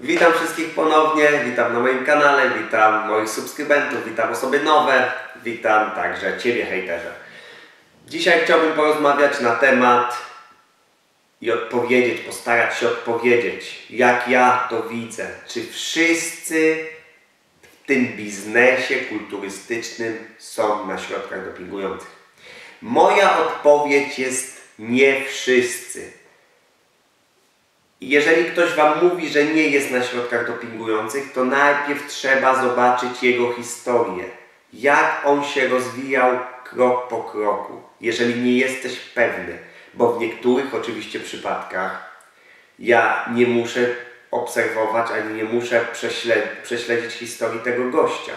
Witam wszystkich ponownie, witam na moim kanale, witam moich subskrybentów, witam osoby nowe, witam także Ciebie hejterze. Dzisiaj chciałbym porozmawiać na temat i odpowiedzieć, postarać się odpowiedzieć, jak ja to widzę. Czy wszyscy w tym biznesie kulturystycznym są na środkach dopingujących? Moja odpowiedź jest nie wszyscy. Jeżeli ktoś Wam mówi, że nie jest na środkach dopingujących, to najpierw trzeba zobaczyć jego historię. Jak on się rozwijał krok po kroku. Jeżeli nie jesteś pewny, bo w niektórych oczywiście przypadkach ja nie muszę obserwować, ani nie muszę prześledzić, prześledzić historii tego gościa,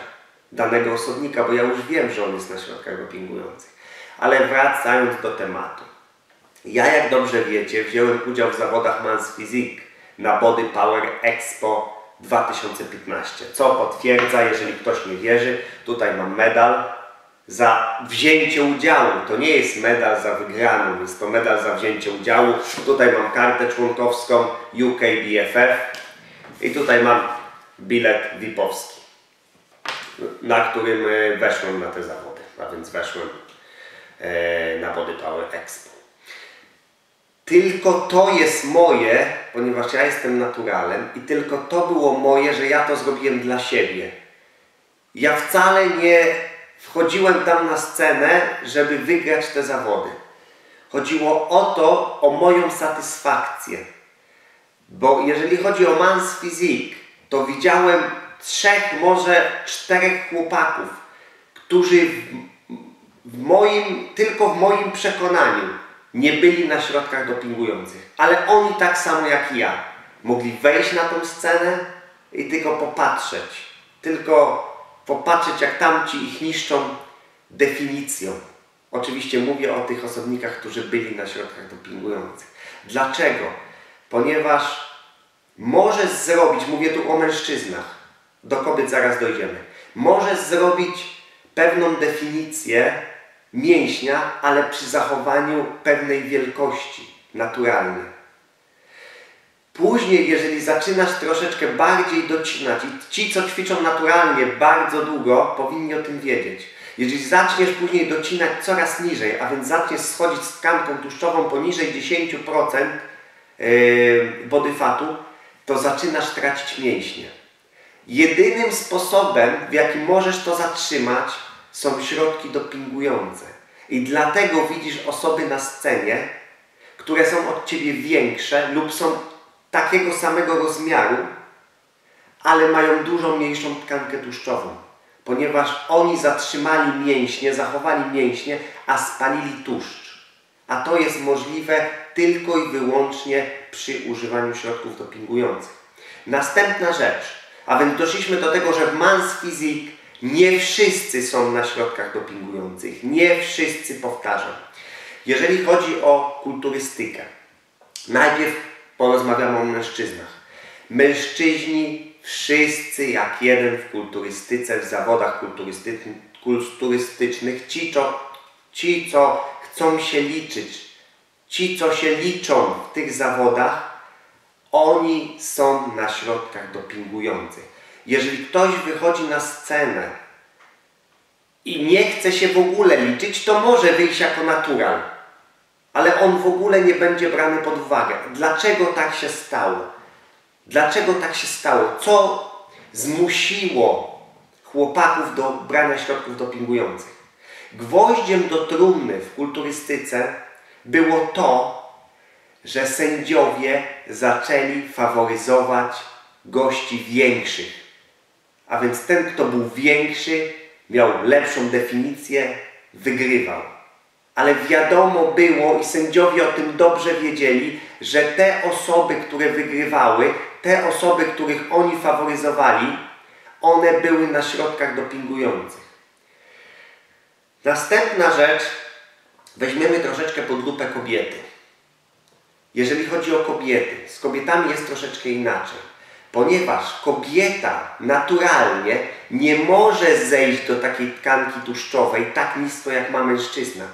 danego osobnika, bo ja już wiem, że on jest na środkach dopingujących. Ale wracając do tematu. Ja, jak dobrze wiecie, wziąłem udział w zawodach Mans Physique na Body Power Expo 2015, co potwierdza, jeżeli ktoś nie wierzy, tutaj mam medal za wzięcie udziału. To nie jest medal za wygraną, jest to medal za wzięcie udziału. Tutaj mam kartę członkowską UKBFF i tutaj mam bilet VIP-owski, na którym e, weszłem na te zawody, a więc weszłem e, na Body Power Expo. Tylko to jest moje, ponieważ ja jestem naturalem i tylko to było moje, że ja to zrobiłem dla siebie. Ja wcale nie wchodziłem tam na scenę, żeby wygrać te zawody. Chodziło o to, o moją satysfakcję. Bo jeżeli chodzi o Mans Physique, to widziałem trzech, może czterech chłopaków, którzy w, moim, tylko w moim przekonaniu nie byli na środkach dopingujących. Ale oni tak samo jak ja mogli wejść na tą scenę i tylko popatrzeć. Tylko popatrzeć jak tamci ich niszczą definicją. Oczywiście mówię o tych osobnikach, którzy byli na środkach dopingujących. Dlaczego? Ponieważ możesz zrobić, mówię tu o mężczyznach, do kobiet zaraz dojdziemy, możesz zrobić pewną definicję mięśnia, ale przy zachowaniu pewnej wielkości, naturalnie. Później, jeżeli zaczynasz troszeczkę bardziej docinać i ci, co ćwiczą naturalnie bardzo długo, powinni o tym wiedzieć. Jeżeli zaczniesz później docinać coraz niżej, a więc zaczniesz schodzić z tkanką tłuszczową poniżej 10% yy, body fatu, to zaczynasz tracić mięśnie. Jedynym sposobem, w jaki możesz to zatrzymać, są środki dopingujące. I dlatego widzisz osoby na scenie, które są od Ciebie większe lub są takiego samego rozmiaru, ale mają dużo mniejszą tkankę tłuszczową. Ponieważ oni zatrzymali mięśnie, zachowali mięśnie, a spalili tłuszcz. A to jest możliwe tylko i wyłącznie przy używaniu środków dopingujących. Następna rzecz, a więc doszliśmy do tego, że w Mans Physique nie wszyscy są na środkach dopingujących. Nie wszyscy, powtarzam. Jeżeli chodzi o kulturystykę, najpierw porozmawiamy o mężczyznach. Mężczyźni wszyscy jak jeden w kulturystyce, w zawodach kulturystycznych, ci co, ci, co chcą się liczyć, ci, co się liczą w tych zawodach, oni są na środkach dopingujących. Jeżeli ktoś wychodzi na scenę i nie chce się w ogóle liczyć, to może wyjść jako natural. Ale on w ogóle nie będzie brany pod uwagę. Dlaczego tak się stało? Dlaczego tak się stało? Co zmusiło chłopaków do brania środków dopingujących? Gwoździem do trumny w kulturystyce było to, że sędziowie zaczęli faworyzować gości większych a więc ten, kto był większy, miał lepszą definicję, wygrywał. Ale wiadomo było i sędziowie o tym dobrze wiedzieli, że te osoby, które wygrywały, te osoby, których oni faworyzowali, one były na środkach dopingujących. Następna rzecz, weźmiemy troszeczkę pod lupę kobiety. Jeżeli chodzi o kobiety, z kobietami jest troszeczkę inaczej ponieważ kobieta naturalnie nie może zejść do takiej tkanki tłuszczowej tak nisko jak ma mężczyzna,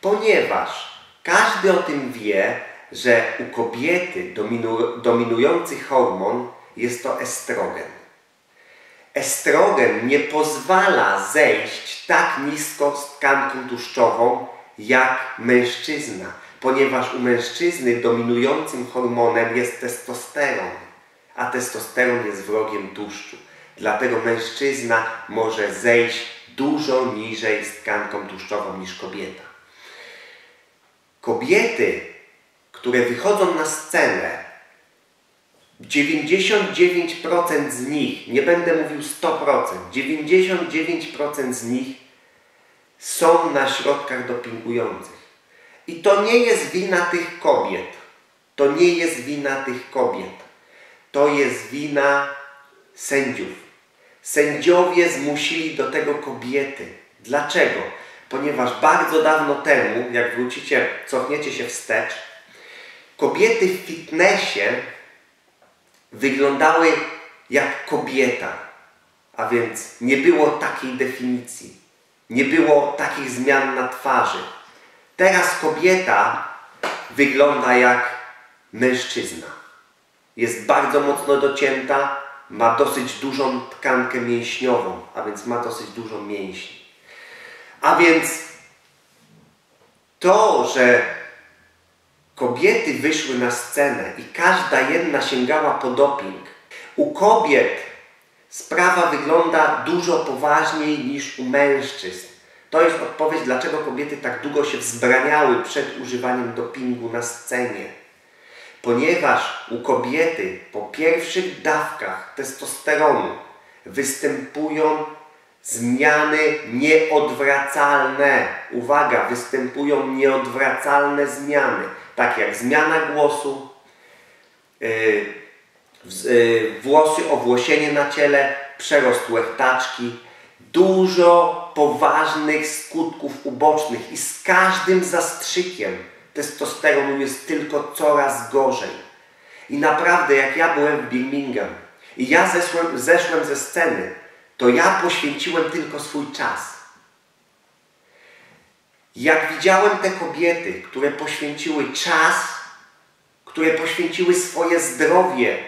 ponieważ każdy o tym wie, że u kobiety dominu, dominujący hormon jest to estrogen. Estrogen nie pozwala zejść tak nisko z tkanką tłuszczową jak mężczyzna, ponieważ u mężczyzny dominującym hormonem jest testosteron, a testosteron jest wrogiem tłuszczu. Dlatego mężczyzna może zejść dużo niżej z tkanką tłuszczową niż kobieta. Kobiety, które wychodzą na scenę, 99% z nich, nie będę mówił 100%, 99% z nich są na środkach dopingujących. I to nie jest wina tych kobiet. To nie jest wina tych kobiet. To jest wina sędziów. Sędziowie zmusili do tego kobiety. Dlaczego? Ponieważ bardzo dawno temu, jak wrócicie, cofniecie się wstecz, kobiety w fitnessie wyglądały jak kobieta. A więc nie było takiej definicji. Nie było takich zmian na twarzy. Teraz kobieta wygląda jak mężczyzna. Jest bardzo mocno docięta, ma dosyć dużą tkankę mięśniową, a więc ma dosyć dużo mięśni. A więc to, że kobiety wyszły na scenę i każda jedna sięgała po doping, u kobiet sprawa wygląda dużo poważniej niż u mężczyzn. To jest odpowiedź, dlaczego kobiety tak długo się wzbraniały przed używaniem dopingu na scenie. Ponieważ u kobiety po pierwszych dawkach testosteronu występują zmiany nieodwracalne. Uwaga, występują nieodwracalne zmiany, tak jak zmiana głosu, yy, włosy, owłosienie na ciele, przerost łechtaczki, dużo poważnych skutków ubocznych i z każdym zastrzykiem testosteronu jest tylko coraz gorzej. I naprawdę, jak ja byłem w Birmingham i ja zeszłem, zeszłem ze sceny, to ja poświęciłem tylko swój czas. Jak widziałem te kobiety, które poświęciły czas, które poświęciły swoje zdrowie,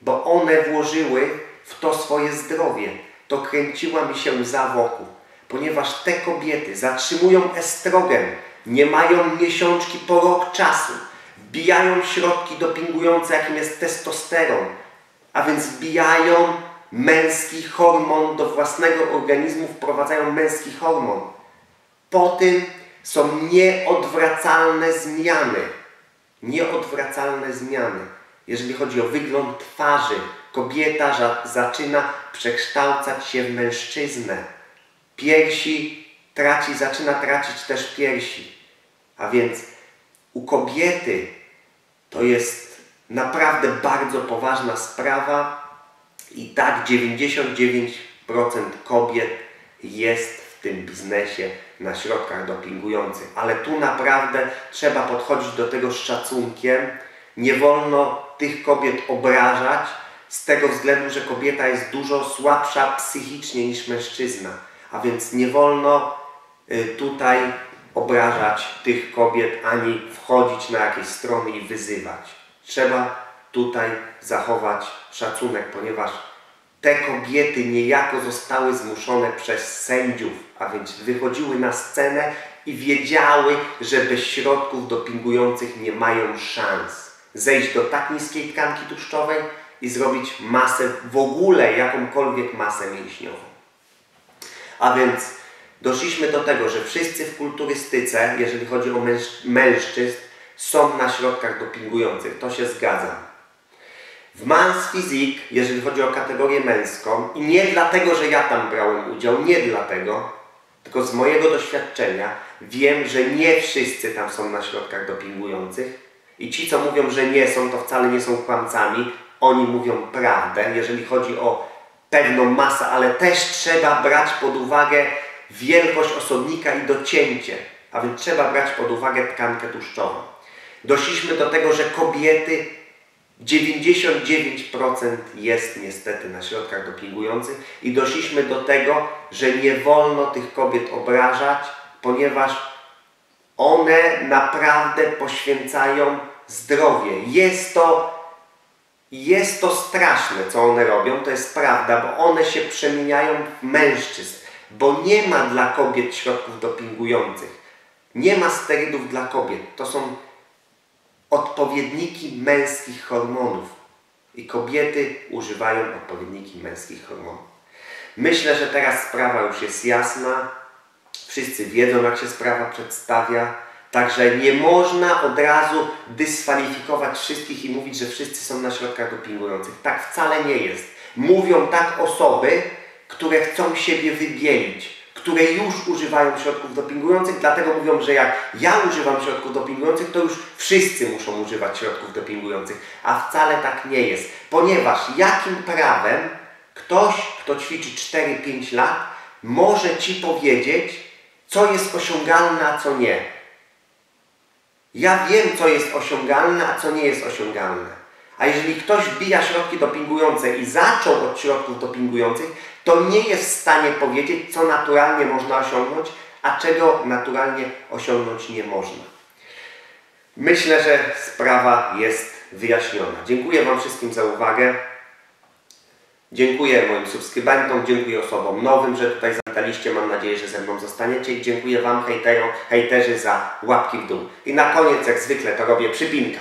bo one włożyły w to swoje zdrowie, to kręciła mi się łza wokół, ponieważ te kobiety zatrzymują estrogen, nie mają miesiączki po rok czasu, wbijają środki dopingujące, jakim jest testosteron, a więc wbijają męski hormon do własnego organizmu, wprowadzają męski hormon. Po tym są nieodwracalne zmiany. Nieodwracalne zmiany. Jeżeli chodzi o wygląd twarzy, kobieta zaczyna przekształcać się w mężczyznę. Piersi traci, zaczyna tracić też piersi. A więc u kobiety to jest naprawdę bardzo poważna sprawa i tak 99% kobiet jest w tym biznesie na środkach dopingujących. Ale tu naprawdę trzeba podchodzić do tego z szacunkiem. Nie wolno tych kobiet obrażać, z tego względu, że kobieta jest dużo słabsza psychicznie niż mężczyzna. A więc nie wolno tutaj obrażać tych kobiet ani wchodzić na jakieś strony i wyzywać. Trzeba tutaj zachować szacunek, ponieważ te kobiety niejako zostały zmuszone przez sędziów, a więc wychodziły na scenę i wiedziały, że bez środków dopingujących nie mają szans zejść do tak niskiej tkanki tłuszczowej, i zrobić masę, w ogóle jakąkolwiek masę mięśniową. A więc doszliśmy do tego, że wszyscy w kulturystyce, jeżeli chodzi o mężczyzn, są na środkach dopingujących. To się zgadza. W Mans Physique, jeżeli chodzi o kategorię męską, i nie dlatego, że ja tam brałem udział, nie dlatego, tylko z mojego doświadczenia wiem, że nie wszyscy tam są na środkach dopingujących. I ci, co mówią, że nie są, to wcale nie są kłamcami, oni mówią prawdę, jeżeli chodzi o pewną masę, ale też trzeba brać pod uwagę wielkość osobnika i docięcie, a więc trzeba brać pod uwagę tkankę tłuszczową. Doszliśmy do tego, że kobiety 99% jest niestety na środkach dopingujących i doszliśmy do tego, że nie wolno tych kobiet obrażać, ponieważ one naprawdę poświęcają zdrowie. Jest to Jest to straszne, co one robią, to jest prawda, bo one się przemieniają w mężczyzn, bo nie ma dla kobiet środków dopingujących. Nie ma sterydów dla kobiet. To są odpowiedniki męskich hormonów. I kobiety używają odpowiedniki męskich hormonów. Myślę, że teraz sprawa już jest jasna. Wszyscy wiedzą, jak się sprawa przedstawia. Także nie można od razu dyskwalifikować wszystkich i mówić, że wszyscy są na środkach dopingujących. Tak wcale nie jest. Mówią tak osoby, które chcą siebie wybielić, które już używają środków dopingujących, dlatego mówią, że jak ja używam środków dopingujących, to już wszyscy muszą używać środków dopingujących. A wcale tak nie jest. Ponieważ jakim prawem ktoś, kto ćwiczy 4-5 lat, może Ci powiedzieć, co jest osiągalne, a co nie. Ja wiem, co jest osiągalne, a co nie jest osiągalne. A jeżeli ktoś wbija środki dopingujące i zaczął od środków dopingujących, to nie jest w stanie powiedzieć, co naturalnie można osiągnąć, a czego naturalnie osiągnąć nie można. Myślę, że sprawa jest wyjaśniona. Dziękuję Wam wszystkim za uwagę. Dziękuję moim subskrybentom, dziękuję osobom nowym, że tutaj zawitaliście. Mam nadzieję, że ze mną zostaniecie i dziękuję Wam, hejterom, hejterzy, za łapki w dół. I na koniec, jak zwykle, to robię przypinka.